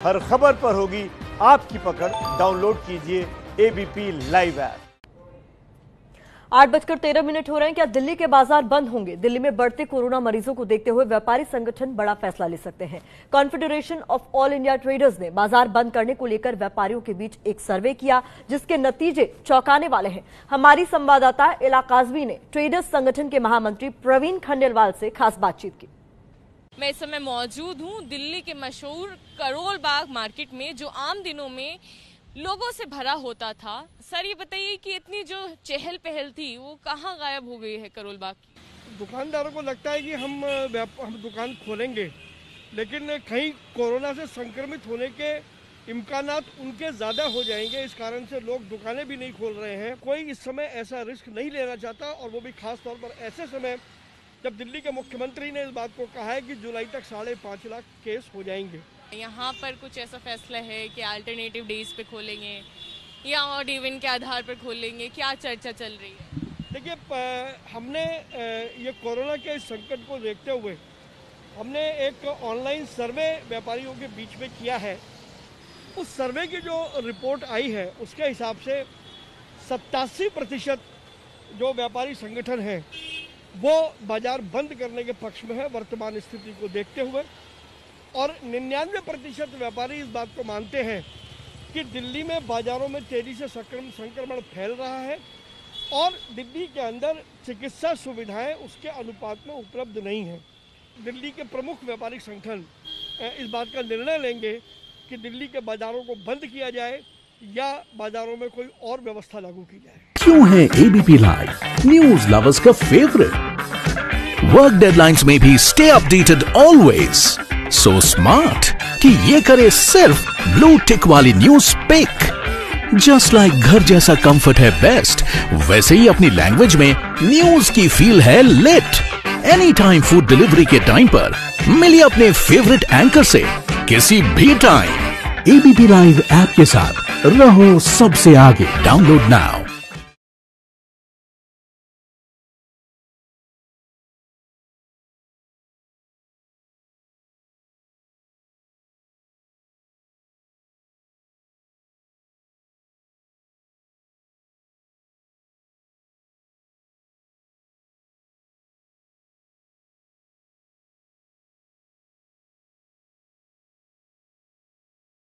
हर खबर पर होगी आपकी पकड़। डाउनलोड कीजिए एबीपी लाइव ऐप आठ बजकर तेरह मिनट हो रहे हैं। क्या दिल्ली के बाज़ार बंद होंगे? दिल्ली में बढ़ते कोरोना मरीजों को देखते हुए व्यापारी संगठन बड़ा फैसला ले सकते हैं। Confederation of all India traders ने बाज़ार बंद करने को लेकर व्यापारियों के बीच एक सर्वे किया, जिसके नतीजे चौंकाने वाले हैं। हमारी संवाददाता इला काजवी ने ट्रेडर्स संगठन के महामंत्री प्रवीण खंडेलवाल से खास बातचीत की। मैं इस समय मौजूद हूँ दिल्ली के मशहूर करोल बाग मार्केट में, जो आम दिनों में लोगों से भरा होता था। सर, ये बताइए कि इतनी जो चहल पहल थी, वो कहाँ गायब हो गई है करोल बाग की? दुकानदारों को लगता है कि हम हम दुकान खोलेंगे, लेकिन कहीं कोरोना से संक्रमित होने के इम्कान उनके ज़्यादा हो जाएँगे, इस कारण से लोग दुकानें भी नहीं खोल रहे हैं। कोई इस समय ऐसा रिस्क नहीं लेना चाहता, और वो भी खास तौर पर ऐसे समय जब दिल्ली के मुख्यमंत्री ने इस बात को कहा है कि जुलाई तक साढ़े पाँच लाख केस हो जाएँगे। यहाँ पर कुछ ऐसा फैसला है कि अल्टरनेटिव डेज़ पे खोलेंगे या ऑड इवन के आधार पर खोलेंगे क्या चर्चा चल रही है? देखिए हमने ये कोरोना के इस संकट को देखते हुए हमने एक ऑनलाइन सर्वे व्यापारियों के बीच में किया है। उस सर्वे की जो रिपोर्ट आई है उसके हिसाब से सत्तासी प्रतिशत जो व्यापारी संगठन हैं वो बाज़ार बंद करने के पक्ष में है, वर्तमान स्थिति को देखते हुए। और निन्यानवे प्रतिशत व्यापारी इस बात को मानते हैं कि दिल्ली में बाजारों में तेज़ी से संक्रमण संक्रमण फैल रहा है और दिल्ली के अंदर चिकित्सा सुविधाएँ उसके अनुपात में उपलब्ध नहीं हैं। दिल्ली के प्रमुख व्यापारिक संगठन इस बात का निर्णय लेंगे कि दिल्ली के बाजारों को बंद किया जाए या बाजारों में कोई और व्यवस्था लागू की जाए। क्यों है एबीपी लाइव न्यूज़ लवर्स का फेवरेट वर्क डेडलाइंस में भी stay updated always so smart कि ये करे सिर्फ़ ब्लू टिक वाली न्यूज़ पिक जस्ट लाइक घर जैसा कंफर्ट है बेस्ट वैसे ही अपनी लैंग्वेज में न्यूज़ की फील है late any time food delivery के टाइम पर मिलिए अपने फेवरेट एंकर से किसी भी टाइम एबीपी लाइव ऐप के साथ रहो सबसे आगे। Download now